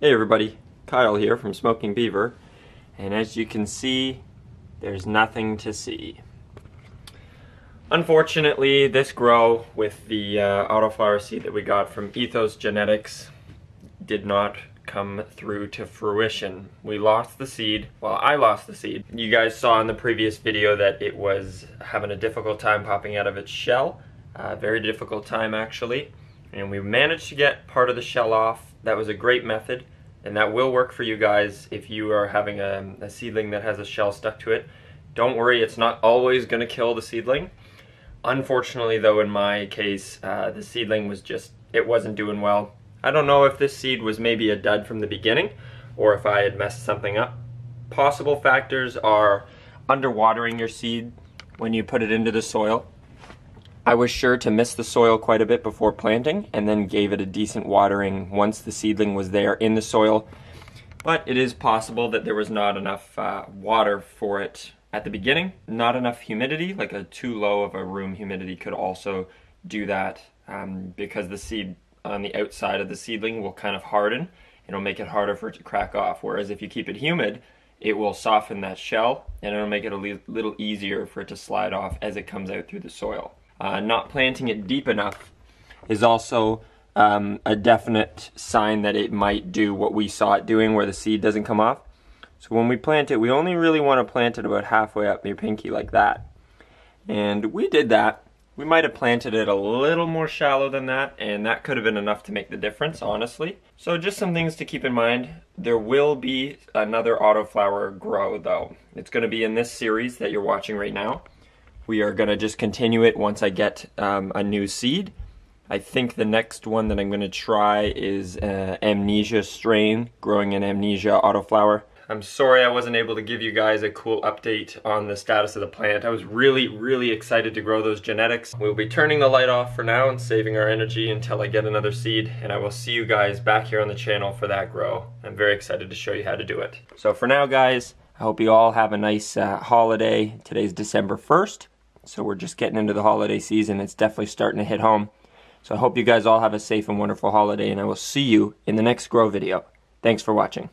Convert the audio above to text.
Hey everybody, Kyle here from Smoking Beaver, and as you can see, there's nothing to see. Unfortunately, this grow with the uh, autoflower seed that we got from Ethos Genetics did not come through to fruition. We lost the seed, well I lost the seed. You guys saw in the previous video that it was having a difficult time popping out of its shell, uh, very difficult time actually, and we managed to get part of the shell off that was a great method, and that will work for you guys if you are having a, a seedling that has a shell stuck to it. Don't worry, it's not always going to kill the seedling. Unfortunately, though, in my case, uh, the seedling was just, it wasn't doing well. I don't know if this seed was maybe a dud from the beginning, or if I had messed something up. Possible factors are underwatering your seed when you put it into the soil I was sure to miss the soil quite a bit before planting and then gave it a decent watering once the seedling was there in the soil. But it is possible that there was not enough uh, water for it at the beginning. Not enough humidity, like a too low of a room humidity could also do that um, because the seed on the outside of the seedling will kind of harden. It'll make it harder for it to crack off. Whereas if you keep it humid, it will soften that shell and it'll make it a little easier for it to slide off as it comes out through the soil uh, not planting it deep enough is also um, a definite sign that it might do what we saw it doing where the seed doesn't come off. So when we plant it, we only really want to plant it about halfway up your pinky like that. And we did that. We might have planted it a little more shallow than that, and that could have been enough to make the difference, honestly. So just some things to keep in mind. There will be another autoflower grow, though. It's going to be in this series that you're watching right now. We are going to just continue it once I get um, a new seed. I think the next one that I'm going to try is uh, Amnesia strain, growing in Amnesia autoflower. I'm sorry I wasn't able to give you guys a cool update on the status of the plant. I was really, really excited to grow those genetics. We'll be turning the light off for now and saving our energy until I get another seed, and I will see you guys back here on the channel for that grow. I'm very excited to show you how to do it. So for now, guys, I hope you all have a nice uh, holiday. Today's December 1st. So we're just getting into the holiday season. It's definitely starting to hit home. So I hope you guys all have a safe and wonderful holiday, and I will see you in the next Grow video. Thanks for watching.